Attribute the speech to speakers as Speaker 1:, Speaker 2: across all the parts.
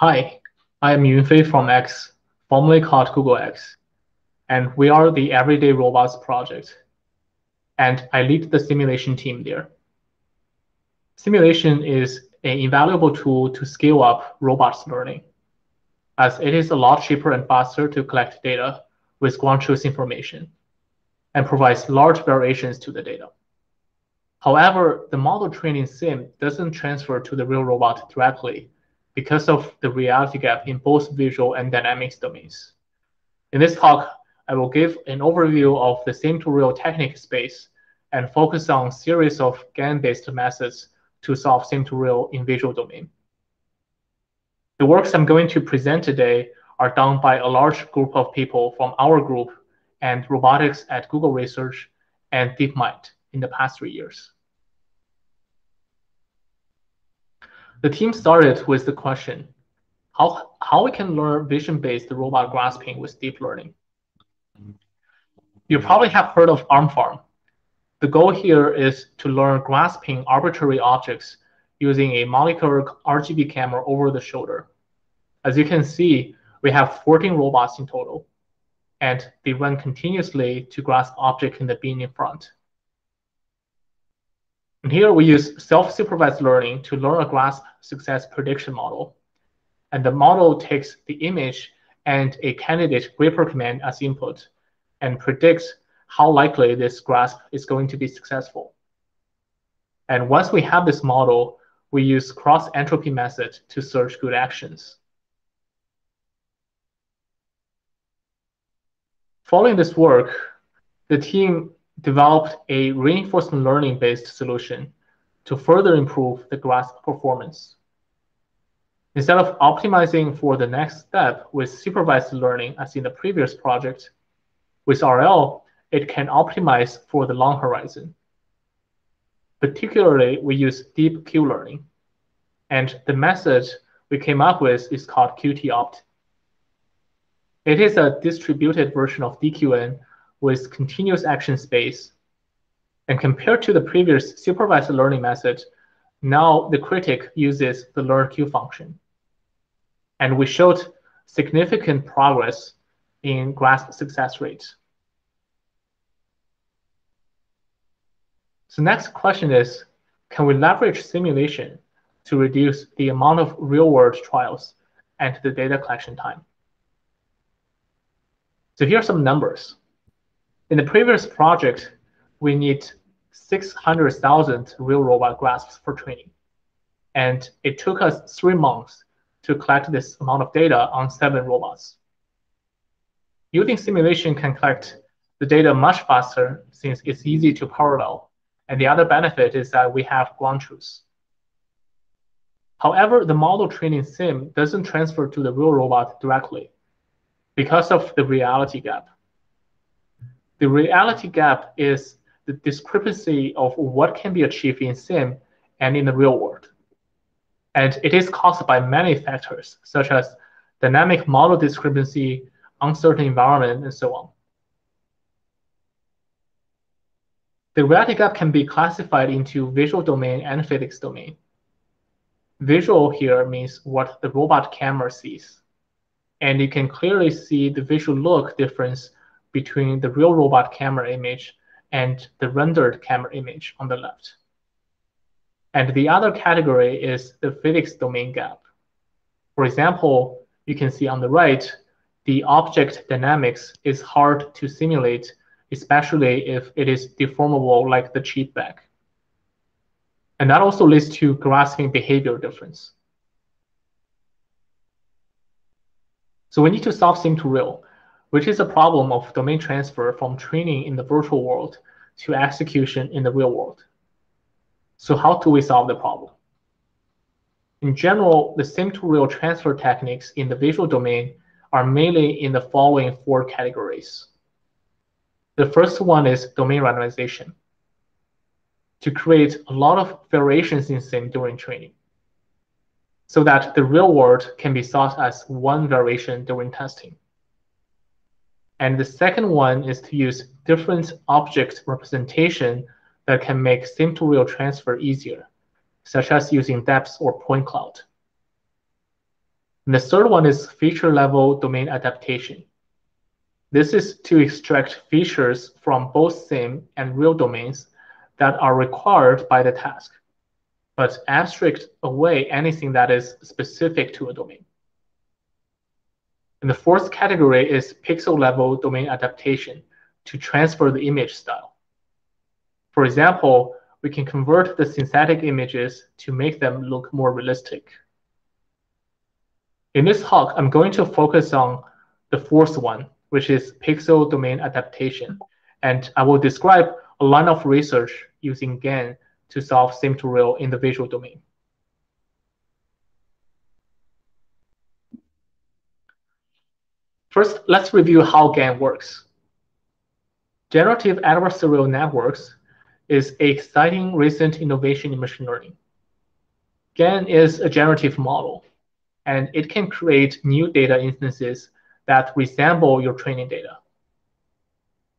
Speaker 1: Hi, I am Yunfei from X, formerly called Google X, and we are the Everyday Robots project, and I lead the simulation team there. Simulation is an invaluable tool to scale up robots learning, as it is a lot cheaper and faster to collect data with ground truth information and provides large variations to the data. However, the model training sim doesn't transfer to the real robot directly because of the reality gap in both visual and dynamics domains. In this talk, I will give an overview of the sim-to-real technique space and focus on a series of GAN-based methods to solve sim-to-real in visual domain. The works I'm going to present today are done by a large group of people from our group and robotics at Google Research and DeepMind in the past three years. The team started with the question, how, how we can learn vision-based robot grasping with deep learning. You probably have heard of arm farm. The goal here is to learn grasping arbitrary objects using a monocular RGB camera over the shoulder. As you can see, we have 14 robots in total, and they run continuously to grasp object in the bin in front. Here we use self-supervised learning to learn a grasp success prediction model. And the model takes the image and a candidate gripper command as input and predicts how likely this grasp is going to be successful. And once we have this model, we use cross entropy method to search good actions. Following this work, the team developed a reinforcement learning based solution to further improve the grasp performance. Instead of optimizing for the next step with supervised learning as in the previous project, with RL, it can optimize for the long horizon. Particularly, we use deep Q learning. And the method we came up with is called QT-opt. It is a distributed version of DQN with continuous action space. And compared to the previous supervised learning method, now the critic uses the learn Q function. And we showed significant progress in grasp success rate. So next question is, can we leverage simulation to reduce the amount of real-world trials and the data collection time? So here are some numbers. In the previous project, we need 600,000 real robot grasps for training. And it took us three months to collect this amount of data on seven robots. Using simulation can collect the data much faster since it's easy to parallel. And the other benefit is that we have ground truth. However, the model training sim doesn't transfer to the real robot directly because of the reality gap. The reality gap is the discrepancy of what can be achieved in sim and in the real world. And it is caused by many factors, such as dynamic model discrepancy, uncertain environment, and so on. The reality gap can be classified into visual domain and physics domain. Visual here means what the robot camera sees. And you can clearly see the visual look difference between the real robot camera image and the rendered camera image on the left. And the other category is the physics domain gap. For example, you can see on the right, the object dynamics is hard to simulate, especially if it is deformable like the cheat bag. And that also leads to grasping behavior difference. So we need to solve sim to real which is a problem of domain transfer from training in the virtual world to execution in the real world. So how do we solve the problem? In general, the sim-to-real transfer techniques in the visual domain are mainly in the following four categories. The first one is domain randomization, to create a lot of variations in sim during training, so that the real world can be thought as one variation during testing. And the second one is to use different object representation that can make sim-to-real transfer easier, such as using depth or point cloud. And the third one is feature level domain adaptation. This is to extract features from both sim and real domains that are required by the task, but abstract away anything that is specific to a domain. And the fourth category is pixel level domain adaptation to transfer the image style. For example, we can convert the synthetic images to make them look more realistic. In this talk, I'm going to focus on the fourth one, which is pixel domain adaptation. And I will describe a line of research using GAN to solve sim-to-real in the visual domain. First, let's review how GAN works. Generative adversarial networks is an exciting recent innovation in machine learning. GAN is a generative model, and it can create new data instances that resemble your training data.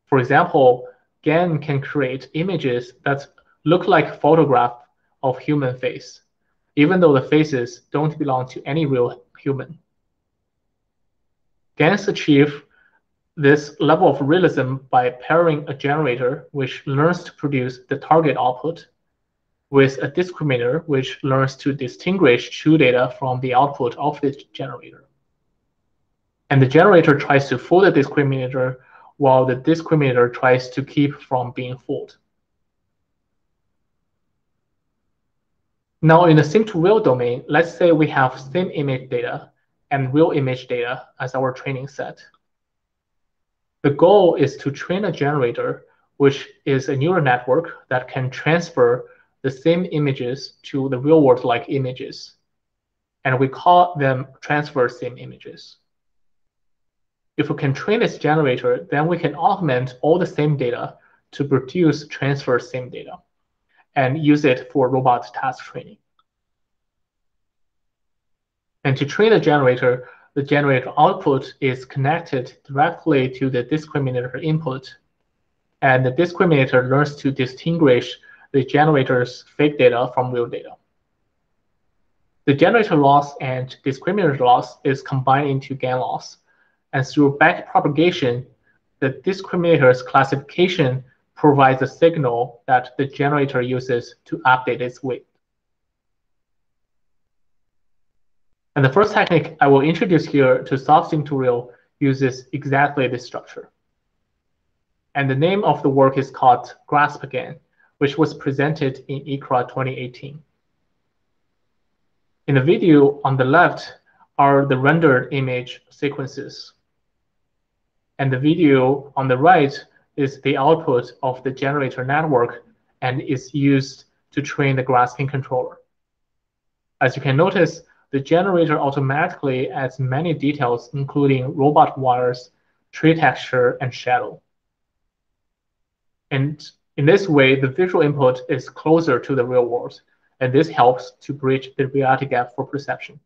Speaker 1: For example, GAN can create images that look like photograph of human face, even though the faces don't belong to any real human. GANs achieve this level of realism by pairing a generator which learns to produce the target output with a discriminator which learns to distinguish true data from the output of the generator. And the generator tries to fool the discriminator while the discriminator tries to keep from being fooled. Now in the sim-to-real domain, let's say we have sim image data and real image data as our training set. The goal is to train a generator, which is a neural network that can transfer the sim images to the real world like images. And we call them transfer sim images. If we can train this generator, then we can augment all the sim data to produce transfer sim data and use it for robot task training. And to train the generator, the generator output is connected directly to the discriminator input. And the discriminator learns to distinguish the generator's fake data from real data. The generator loss and discriminator loss is combined into GAN loss. And through backpropagation, the discriminator's classification provides a signal that the generator uses to update its weight. And the first technique I will introduce here to solve sim-to-real uses exactly this structure. And the name of the work is called GraspGAN, which was presented in ICRA 2018. In the video on the left are the rendered image sequences. And the video on the right is the output of the generator network and is used to train the grasping controller. As you can notice, the generator automatically adds many details, including robot wires, tree texture, and shadow. And in this way, the visual input is closer to the real world, and this helps to bridge the reality gap for perception.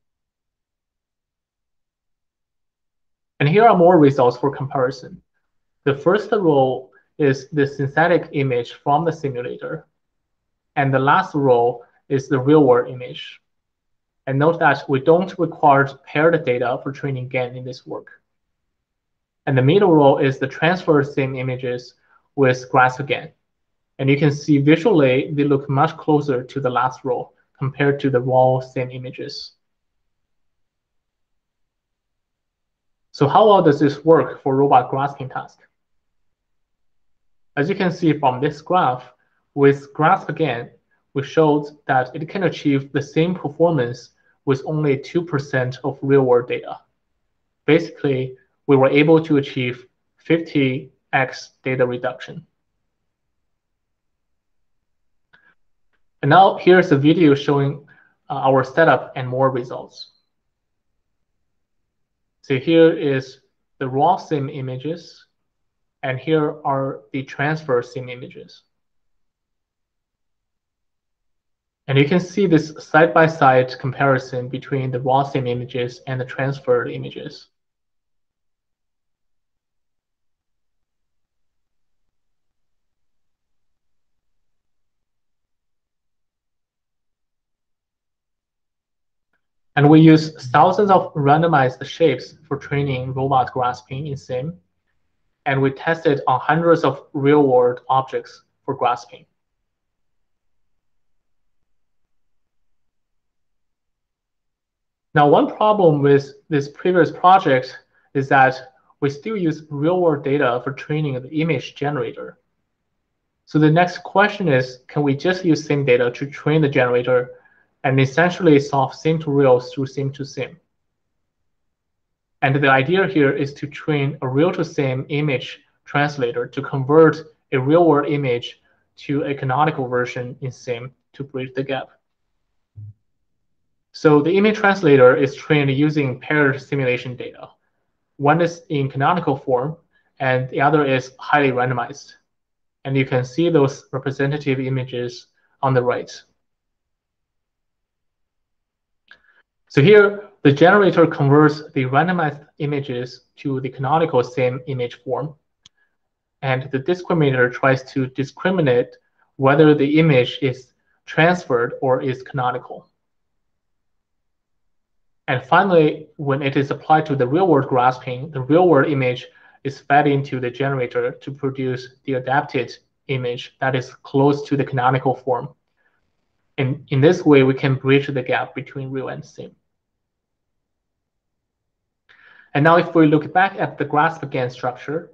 Speaker 1: And here are more results for comparison. The first row is the synthetic image from the simulator, and the last row is the real world image. And note that we don't require paired data for training GAN in this work. And the middle row is the transfer sim images with GraspGAN. And you can see visually, they look much closer to the last row compared to the raw sim images. So how well does this work for robot grasping task? As you can see from this graph, with GraspGAN, we showed that it can achieve the same performance with only 2% of real-world data. Basically, we were able to achieve 50x data reduction. And now here's a video showing uh, our setup and more results. So here is the raw sim images, and here are the transfer sim images. And you can see this side-by-side -side comparison between the raw sim images and the transferred images. And we use thousands of randomized shapes for training robot grasping in SIM. And we tested on hundreds of real-world objects for grasping. Now, one problem with this previous project is that we still use real-world data for training the image generator. So the next question is, can we just use SIM data to train the generator and essentially solve sim to real through sim to sim? And the idea here is to train a real to sim image translator to convert a real world image to a canonical version in sim to bridge the gap. So the image translator is trained using paired simulation data. One is in canonical form, and the other is highly randomized. And you can see those representative images on the right. So here, the generator converts the randomized images to the canonical sim image form. And the discriminator tries to discriminate whether the image is transferred or is canonical. And finally, when it is applied to the real-world grasping, the real-world image is fed into the generator to produce the adapted image that is close to the canonical form. And in this way, we can bridge the gap between real and sim. And now if we look back at the GraspGAN structure,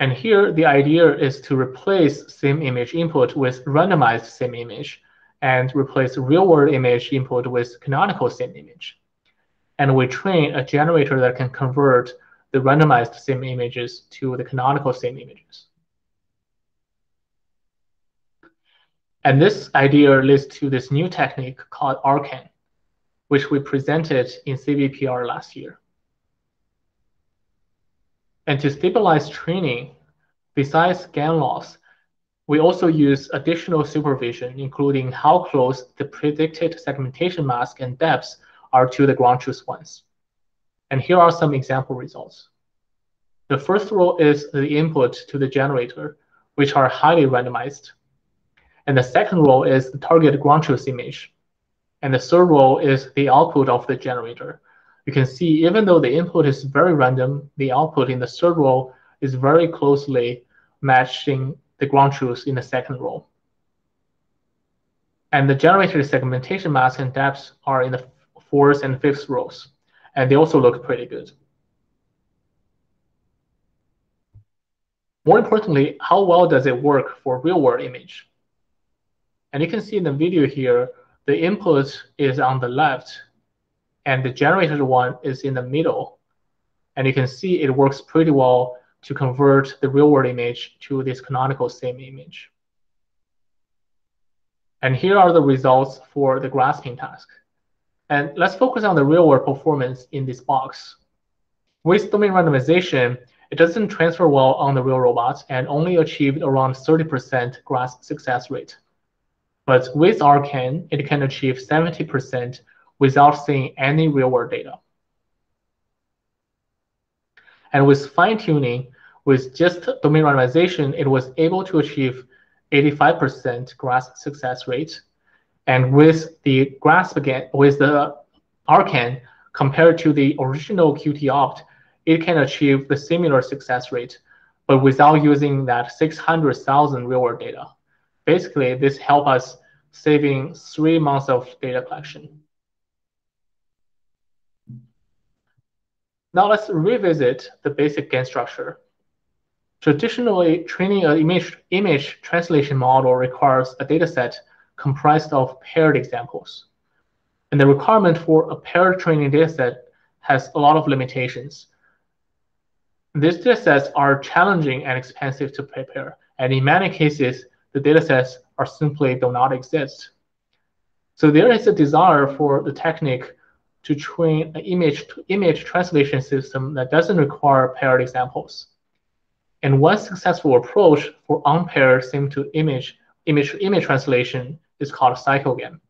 Speaker 1: and here the idea is to replace sim image input with randomized sim image and replace real-world image input with canonical sim image. And we train a generator that can convert the randomized sim images to the canonical sim images. And this idea leads to this new technique called RCAN, which we presented in CVPR last year. And to stabilize training, besides GAN loss, we also use additional supervision, including how close the predicted segmentation mask and depths are to the ground truth ones. And here are some example results. The first row is the input to the generator, which are highly randomized. And the second row is the target ground truth image. And the third row is the output of the generator. You can see even though the input is very random, the output in the third row is very closely matching the ground truth in the second row. And the generated segmentation mask and depths are in the fourth and fifth rows. And they also look pretty good. More importantly, how well does it work for real-world image? And you can see in the video here, the input is on the left, and the generated one is in the middle. And you can see it works pretty well to convert the real-world image to this canonical sim image. And here are the results for the grasping task. And let's focus on the real-world performance in this box. With domain randomization, it doesn't transfer well on the real robots and only achieved around 30% grasp success rate. But with RCAN, it can achieve 70% without seeing any real-world data. And with fine tuning, with just domain randomization, it was able to achieve 85% grasp success rate. And with the GraspGAN, with the RCAN, compared to the original QT-opt, it can achieve the similar success rate, but without using that 600,000 real-world data. Basically, this helped us saving three months of data collection. Now let's revisit the basic GAN structure. Traditionally, training an image, image translation model requires a dataset comprised of paired examples. And the requirement for a paired training dataset has a lot of limitations. These datasets are challenging and expensive to prepare, and in many cases, the datasets are simply do not exist. So there is a desire for the technique to train an image to image translation system that doesn't require paired examples. And one successful approach for unpaired sim to image image image translation is called CycleGAN.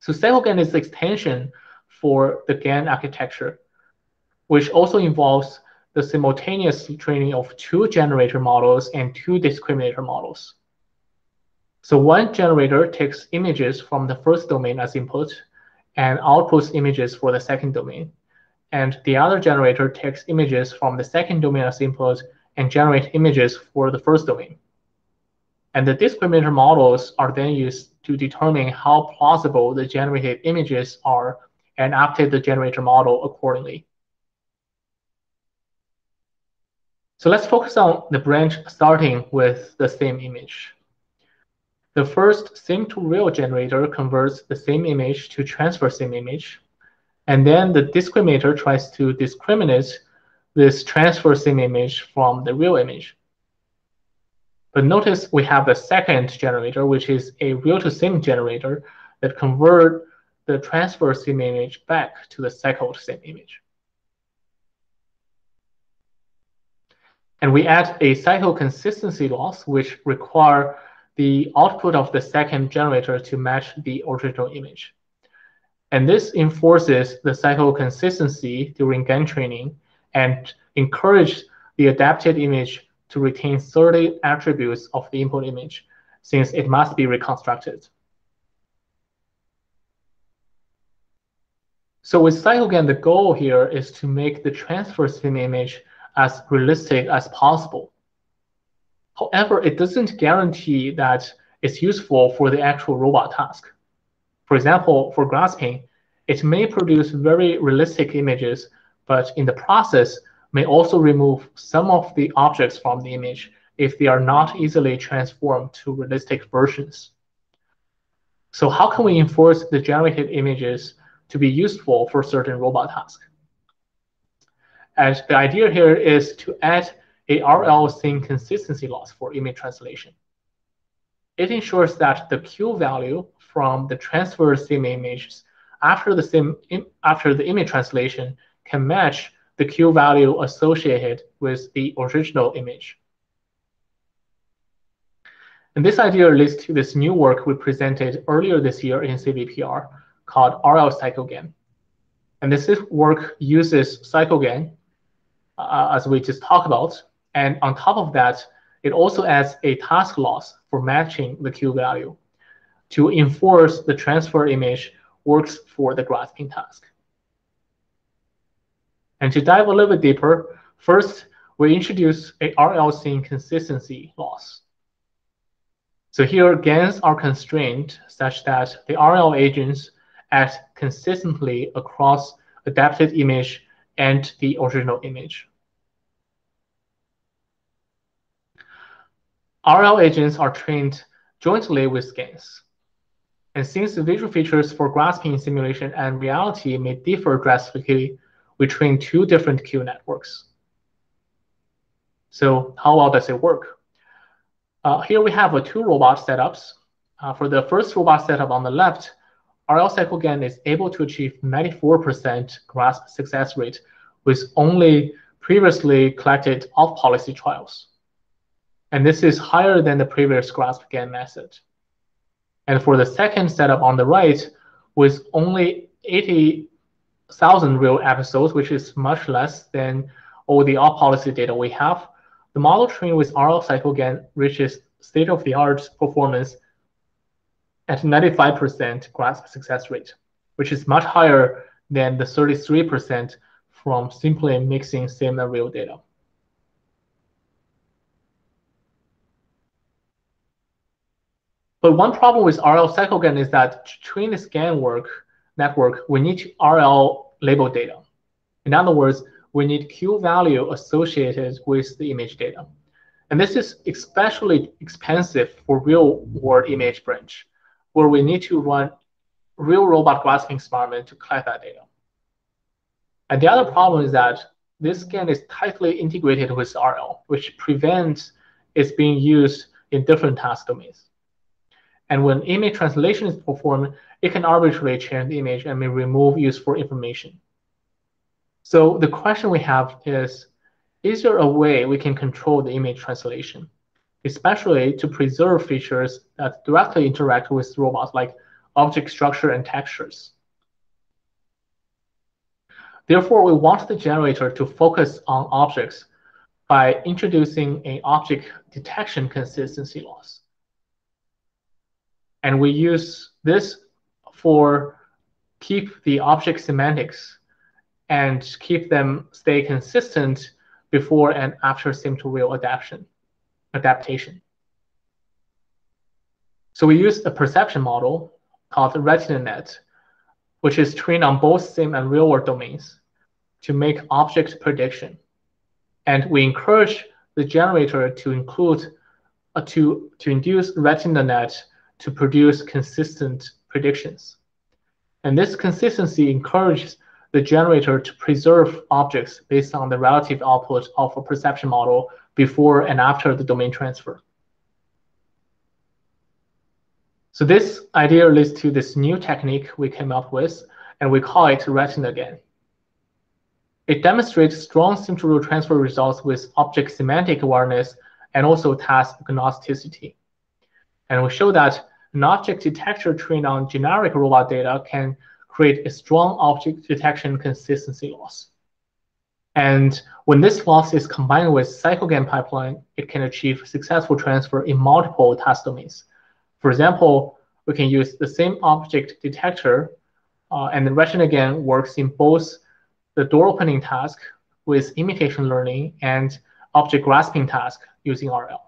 Speaker 1: So CycleGAN is the extension for the GAN architecture, which also involves the simultaneous training of two generator models and two discriminator models. So one generator takes images from the first domain as input and outputs images for the second domain. And the other generator takes images from the second domain as input and generate images for the first domain. And the discriminator models are then used to determine how plausible the generated images are and update the generator model accordingly. So let's focus on the branch starting with the sim image. The first sim to real generator converts the sim image to transfer sim image. And then the discriminator tries to discriminate this transfer sim image from the real image. But notice we have the second generator, which is a real to sim generator that convert the transfer sim image back to the cycled sim image. And we add a cycle consistency loss, which require the output of the second generator to match the original image. And this enforces the cycle consistency during GAN training and encourages the adapted image to retain certain attributes of the input image, since it must be reconstructed. So with CycleGAN, the goal here is to make the transfer sim image as realistic as possible. However, it doesn't guarantee that it's useful for the actual robot task. For example, for grasping, it may produce very realistic images, but in the process may also remove some of the objects from the image if they are not easily transformed to realistic versions. So how can we enforce the generated images to be useful for certain robot tasks? And the idea here is to add a RL sim consistency loss for image translation. It ensures that the Q value from the transferred sim images after the sim after the image translation can match the Q value associated with the original image. And this idea leads to this new work we presented earlier this year in CVPR called RL CycleGAN. And this work uses CycleGAN, uh, as we just talked about, and on top of that, it also adds a task loss for matching the Q value to enforce the transfer image works for the grasping task. And to dive a little bit deeper, first, we introduce a RL sim consistency loss. So here, GANs are constrained such that the RL agents act consistently across adapted image and the original image. RL agents are trained jointly with GANs. And since the visual features for grasping simulation and reality may differ drastically, we train two different Q networks. So how well does it work? Uh, here we have two robot setups. Uh, for the first robot setup on the left, RL CycleGAN is able to achieve 94% grasp success rate with only previously collected off-policy trials. And this is higher than the previous grasp GAN method. And for the second setup on the right, with only 80,000 real episodes, which is much less than all the off-policy data we have, the model trained with RL CycleGAN reaches state-of-the-art performance at 95% grasp success rate, which is much higher than the 33% from simply mixing sim and real data. But one problem with RL CycleGAN is that to train the GAN work network, we need RL label data. In other words, we need Q value associated with the image data. And this is especially expensive for real world image branch, where we need to run real robot grasping experiment to collect that data. And the other problem is that this GAN is tightly integrated with RL, which prevents its being used in different task domains. And when image translation is performed, it can arbitrarily change the image and may remove useful information. So the question we have is, is there a way we can control the image translation, especially to preserve features that directly interact with robots like object structure and textures? Therefore, we want the generator to focus on objects by introducing an object detection consistency loss. And we use this for keep the object semantics and keep them stay consistent before and after sim to real adaptation. adaptation. So we use a perception model called RetinaNet, which is trained on both sim and real world domains to make object prediction. And we encourage the generator to include uh, to, to induce RetinaNet to produce consistent predictions. And this consistency encourages the generator to preserve objects based on the relative output of a perception model before and after the domain transfer. So this idea leads to this new technique we came up with, and we call it RetinaGAN. It demonstrates strong sim-to-real transfer results with object semantic awareness and also task agnosticity. And we show that an object detector trained on generic robot data can create a strong object detection consistency loss. And when this loss is combined with CycleGAN pipeline, it can achieve successful transfer in multiple task domains. For example, we can use the same object detector, uh, and the RetinaGAN works in both the door opening task with imitation learning and object grasping task using RL.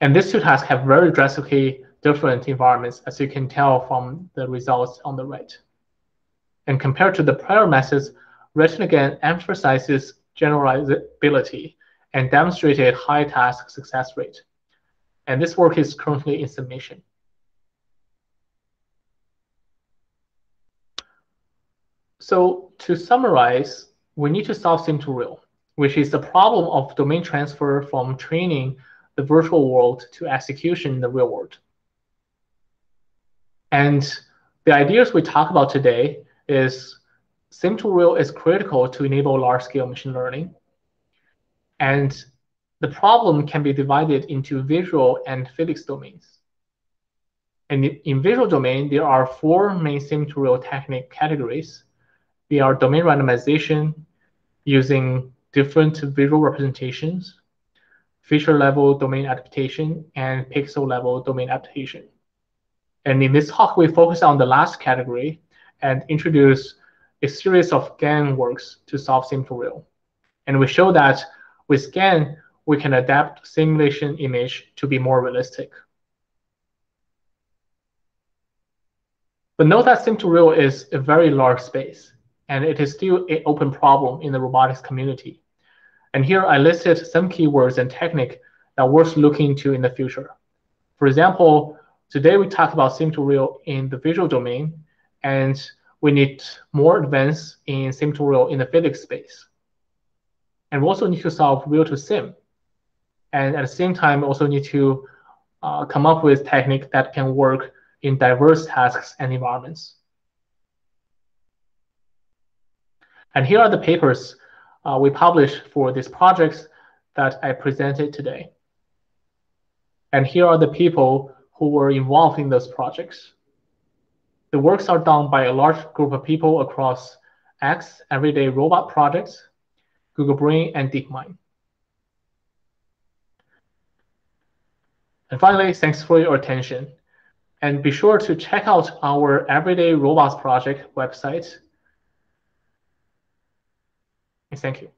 Speaker 1: And these two tasks have very drastically different environments, as you can tell from the results on the right. And compared to the prior methods, RetinaGAN emphasizes generalizability and demonstrated high task success rate. And this work is currently in submission. So to summarize, we need to solve sim-to-real, which is the problem of domain transfer from training the virtual world to execution in the real world. And the ideas we talk about today is sim-to-real is critical to enable large-scale machine learning. And the problem can be divided into visual and physics domains. And in visual domain, there are four main sim-to-real technique categories. They are domain randomization using different visual representations, feature level domain adaptation, and pixel level domain adaptation. And in this talk, we focus on the last category and introduce a series of GAN works to solve sim-to-real. And we show that with GAN, we can adapt simulation image to be more realistic. But note that sim-to-real is a very large space, and it is still an open problem in the robotics community. And here I listed some keywords and technique that worth looking into in the future. For example, today we talk about sim-to-real in the visual domain, and we need more advance in sim-to-real in the physics space. And we also need to solve real to sim. And at the same time, we also need to uh, come up with technique that can work in diverse tasks and environments. And here are the papers Uh, we published for these projects that I presented today. And here are the people who were involved in those projects. The works are done by a large group of people across X, Everyday Robot Projects, Google Brain, and DeepMind. And finally, thanks for your attention. And be sure to check out our Everyday Robots Project website Thank you.